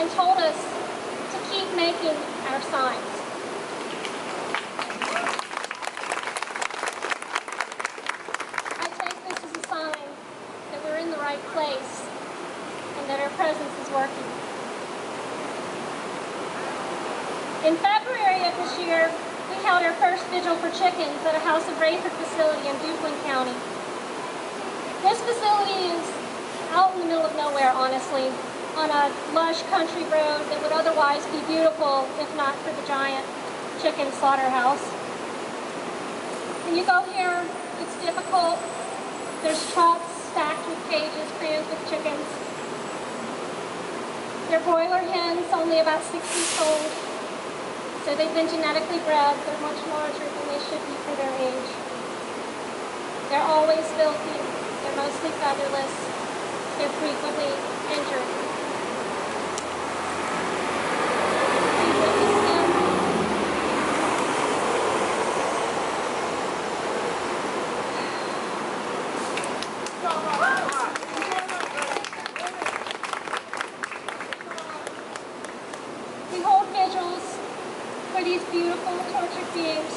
and told us to keep making our signs. I take this as a sign that we're in the right place and that our presence is working. In February of this year, we held our first vigil for chickens at a House of Raeford facility in Duplin County. This facility is out in the middle of nowhere, honestly, on a lush country road that would otherwise be beautiful if not for the giant chicken slaughterhouse. When you go here, it's difficult. There's trucks stacked with cages crammed with chickens. They're broiler hens, only about six weeks old. So they've been genetically bred. They're much larger than they should be for their age. They're always filthy. They're mostly featherless. They're frequently injured. We witness them We hold vigils for these beautiful tortured beings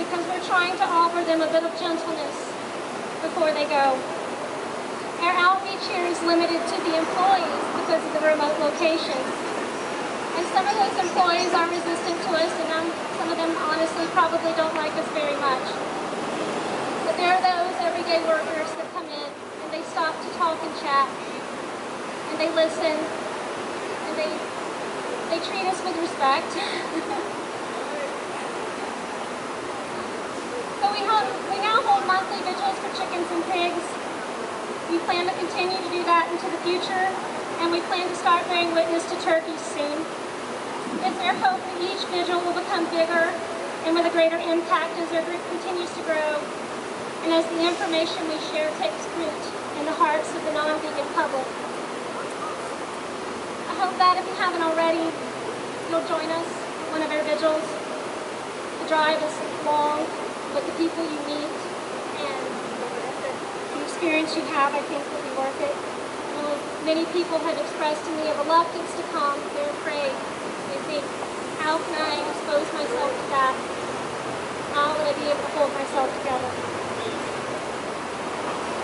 because we're trying to offer them a bit of gentleness before they go. Our outreach here is limited to the employees because of the remote location. And some of those employees are resistant to us and um, some of them honestly probably don't like us very much. But there are those everyday workers that come in and they stop to talk and chat and they listen and they they treat us with respect. so we, we now hold monthly vigils for chickens and pigs. We plan to continue to do that into the future, and we plan to start bearing witness to turkeys soon. It's our hope that each vigil will become bigger and with a greater impact as our group continues to grow, and as the information we share takes root in the hearts of the non-vegan public. Hope that if you haven't already, you'll join us one of our vigils. The drive is long, but the people you meet and the experience you have, I think, will be worth it. Know many people have expressed to me a reluctance to come. They're afraid. They think, how can I expose myself to that? How will I be able to hold myself together?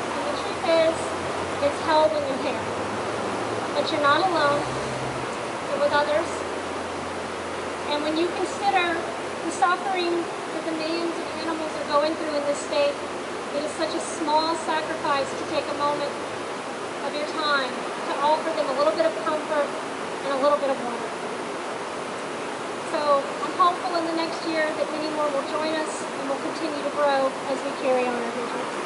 And the truth is, it's hell when you're here. But you're not alone. With others. And when you consider the suffering that the millions of animals are going through in this state, it is such a small sacrifice to take a moment of your time to offer them a little bit of comfort and a little bit of water. So I'm hopeful in the next year that many more will join us and will continue to grow as we carry on our vision.